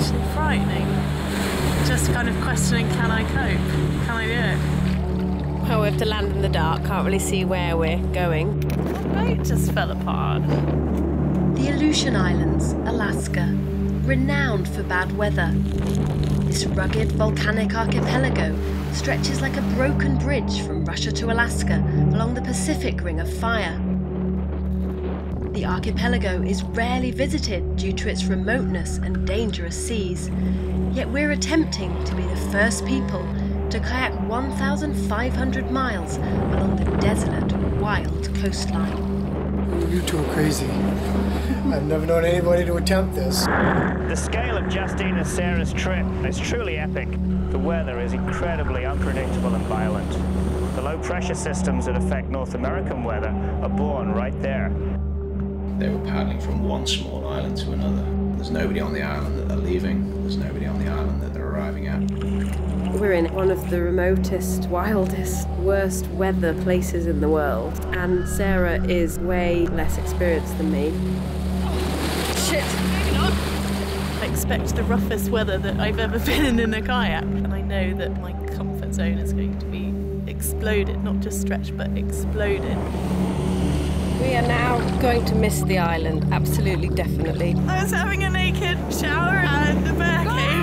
actually frightening. Just kind of questioning, can I cope? Can I do it? Well, we have to land in the dark. Can't really see where we're going. The boat just fell apart. The Aleutian Islands, Alaska, renowned for bad weather. This rugged volcanic archipelago stretches like a broken bridge from Russia to Alaska along the Pacific Ring of Fire. The archipelago is rarely visited due to its remoteness and dangerous seas, yet we're attempting to be the first people to kayak 1,500 miles along the desolate, wild coastline. You two are crazy. I've never known anybody to attempt this. The scale of Justine and Sarah's trip is truly epic. The weather is incredibly unpredictable and violent. The low pressure systems that affect North American weather are born right there. They were paddling from one small island to another. There's nobody on the island that they're leaving. There's nobody on the island that they're arriving at. We're in one of the remotest, wildest, worst weather places in the world, and Sarah is way less experienced than me. Shit! I expect the roughest weather that I've ever been in in a kayak, and I know that my comfort zone is going to be exploded, not just stretched, but exploded. We are now going to miss the island, absolutely, definitely. I was having a naked shower and the bear came.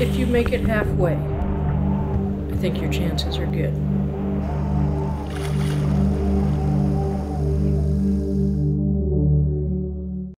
If you make it halfway, I think your chances are good.